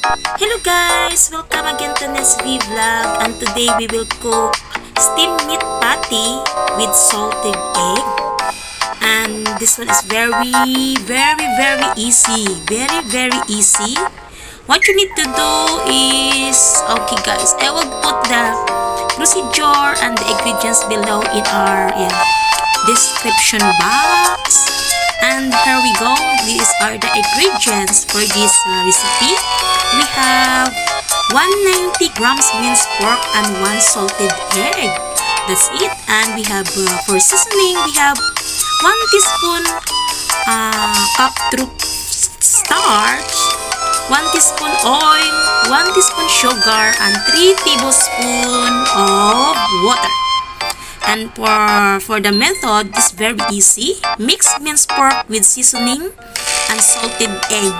Hello guys! Welcome again to Nesvi Vlog. And today we will cook steamed meat patty with salted egg. And this one is very very very easy. Very very easy. What you need to do is okay guys I will put the procedure and the ingredients below in our yeah, description box are the ingredients for this uh, recipe. We have 190 grams minced pork and one salted egg. That's it. And we have uh, for seasoning we have one teaspoon uh, cup through starch 1 teaspoon oil 1 teaspoon sugar and 3 tablespoon of water. And for, for the method, it's very easy. Mix minced pork with seasoning and salted egg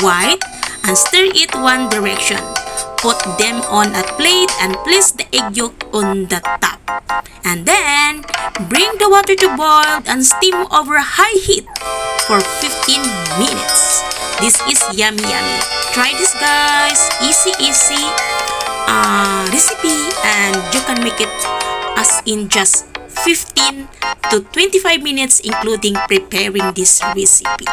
white and stir it one direction. Put them on a plate and place the egg yolk on the top. And then, bring the water to boil and steam over high heat for 15 minutes. This is yummy yummy. Try this guys. Easy easy uh, recipe and you can make it as in just 15 to 25 minutes including preparing this recipe.